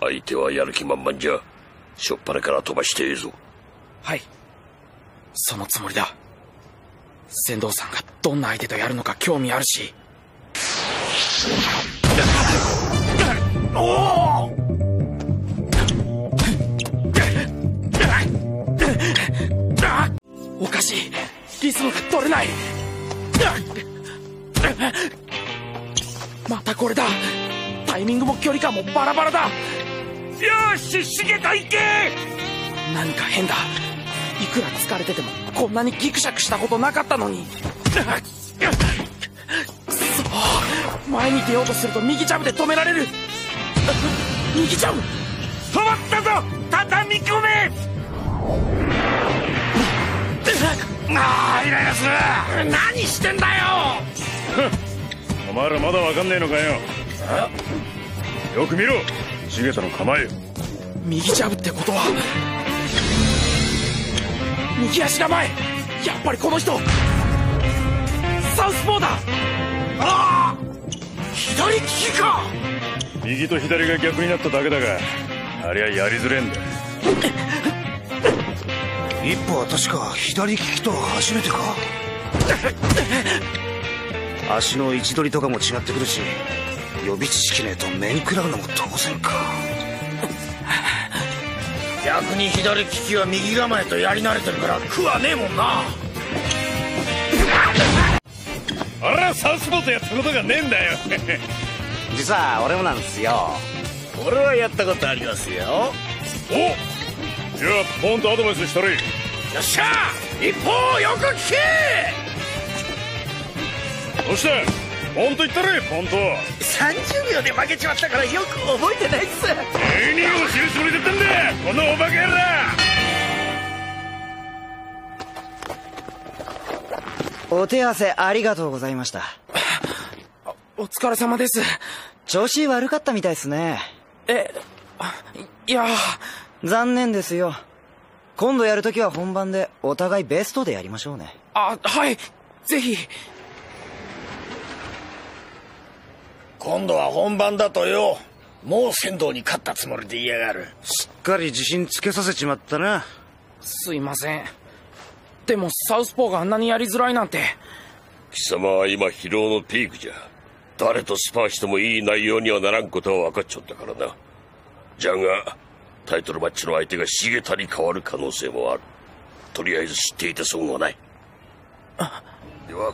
相手はやる気満々じゃ。しょっぱなから飛ばしてええぞ。はい。そのつもりだ。船頭さんがどんな相手とやるのか興味あるし。おかしい。リズムが取れない。またこれだ。タイミングも距離感もバラバラだ。よし茂田行け！何か変だ。いくら疲れててもこんなにギクシャクしたことなかったのに。くそ前に出ようとすると右ジャブで止められる。右ジャブ！止まったぞ！畳み込め！ああイライラする。何してんだよ！お前らまだわかんねえのかよ。よく見ろ。の構え右ジャブってことは右足が前やっぱりこの人サウスポーだ。ああ左利きか。右と左が逆になっただけだがありゃやりづれえんだ。一歩は確か左利きとは初めてか。足の位置取りとかも違ってくるし予備知識ねえと面食らうのも当然か。逆に左利きは右構えとやり慣れてるから苦はねえもんな。あらサウスポートやったことがねえんだよ。実は俺もなんですよ。俺はやったことありますよ。おじゃあポンとアドバイスしたれ。よっしゃ一方よく聞け。どうしたポンと言ったれポンと30秒で負けちまったからよく覚えてないっす何を知るつもりだったんだこのお化け野郎お手合わせありがとうございました。お疲れ様です調子悪かったみたいですね。えいや残念ですよ。今度やるときは本番でお互いベストでやりましょうね。あはいぜひ今度は本番だとよ。もう仙道に勝ったつもりで言いやがる。すっかり自信つけさせちまったな。すいません。でもサウスポーがあんなにやりづらいなんて。貴様は今疲労のピークじゃ。誰とスパーしてもいい内容にはならんことは分かっちゃったからな。じゃがタイトルマッチの相手が重田に変わる可能性もある。とりあえず知っていて損はない。では